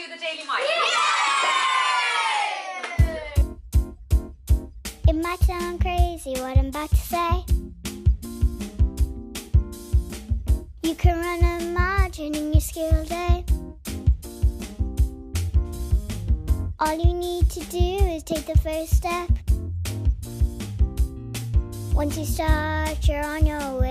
do the Daily Mile. It might sound crazy what I'm about to say. You can run a margin in your skill day. All you need to do is take the first step. Once you start, you're on your way,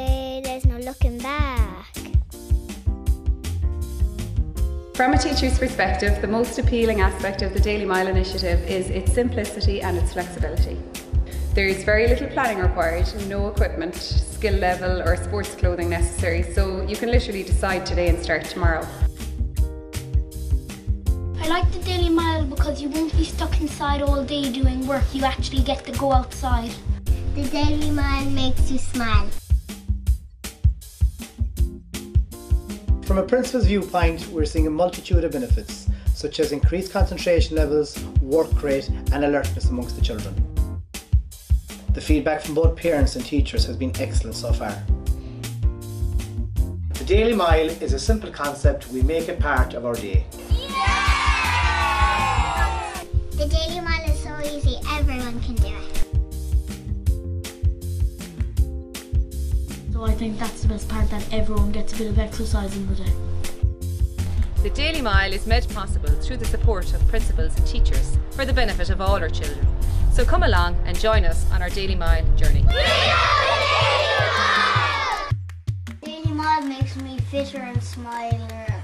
From a teacher's perspective, the most appealing aspect of the Daily Mile initiative is its simplicity and its flexibility. There is very little planning required, no equipment, skill level or sports clothing necessary, so you can literally decide today and start tomorrow. I like the Daily Mile because you won't be stuck inside all day doing work. You actually get to go outside. The Daily Mile makes you smile. From a principal's viewpoint, we're seeing a multitude of benefits, such as increased concentration levels, work rate and alertness amongst the children. The feedback from both parents and teachers has been excellent so far. The Daily Mile is a simple concept, we make it part of our day. The Daily Mile So I think that's the best part that everyone gets a bit of exercise in the day. The Daily Mile is made possible through the support of principals and teachers for the benefit of all our children. So come along and join us on our Daily Mile journey. Daily Mile makes me fitter and smiler